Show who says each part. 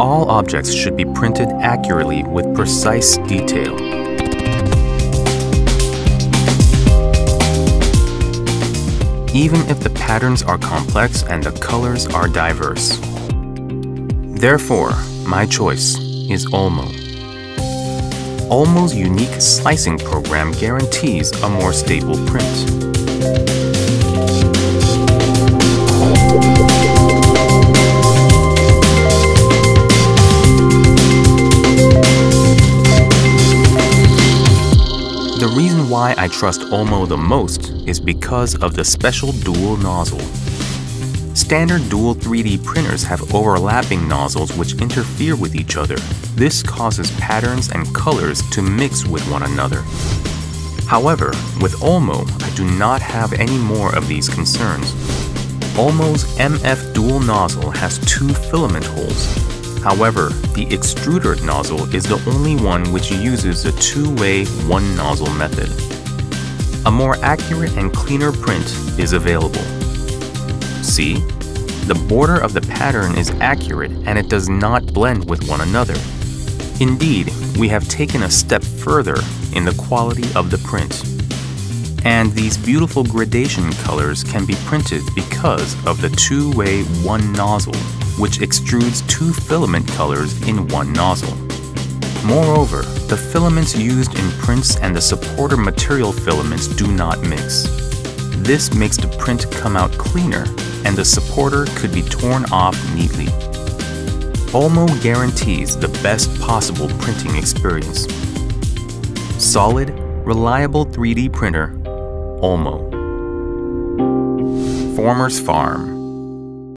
Speaker 1: objects should be printed accurately with precise detail. Even if the patterns are complex and the colors are diverse. Therefore, my choice is Olmo. Olmo's unique slicing program guarantees a more stable print. The reason why I trust Olmo the most is because of the special dual nozzle. Standard dual 3D printers have overlapping nozzles which interfere with each other. This causes patterns and colors to mix with one another. However, with Olmo, I do not have any more of these concerns. Olmo's MF dual nozzle has two filament holes, However, the extruder nozzle is the only one which uses a two-way one-nozzle method. A more accurate and cleaner print is available. See? The border of the pattern is accurate and it does not blend with one another. Indeed, we have taken a step further in the quality of the print. And these beautiful gradation colors can be printed because of the two-way one nozzle which extrudes two filament colors in one nozzle. Moreover, the filaments used in prints and the supporter material filaments do not mix. This makes the print come out cleaner and the supporter could be torn off neatly. Olmo guarantees the best possible printing experience. Solid, reliable 3D printer, Olmo. Former's Farm